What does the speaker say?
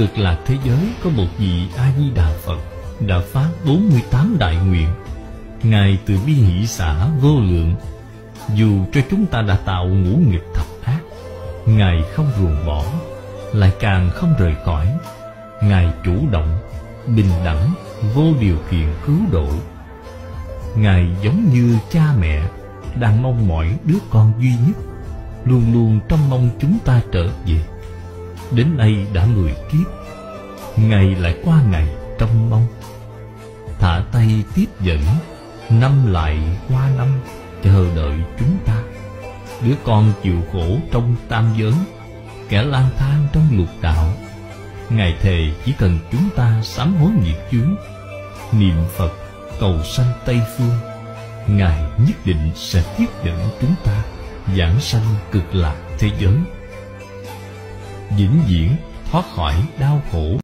cực lạc thế giới có một vị A Di Đà Phật đã phát 48 đại nguyện. Ngài từ bi hỷ xã vô lượng, dù cho chúng ta đã tạo ngũ nghịch thập ác, Ngài không ruồng bỏ, lại càng không rời khỏi. Ngài chủ động, bình đẳng, vô điều kiện cứu độ. Ngài giống như cha mẹ đang mong mỏi đứa con duy nhất, luôn luôn trong mong chúng ta trở về. Đến nay đã mười kiếp, ngày lại qua ngày trong mong. Thả tay tiếp dẫn, năm lại qua năm, chờ đợi chúng ta. Đứa con chịu khổ trong tam giới, kẻ lang thang trong lục đạo. Ngài thề chỉ cần chúng ta sám hối nghiệp chướng, niệm Phật cầu sanh Tây Phương, Ngài nhất định sẽ tiếp dẫn chúng ta giảng sanh cực lạc thế giới. Vĩnh viễn thoát khỏi đau khổ.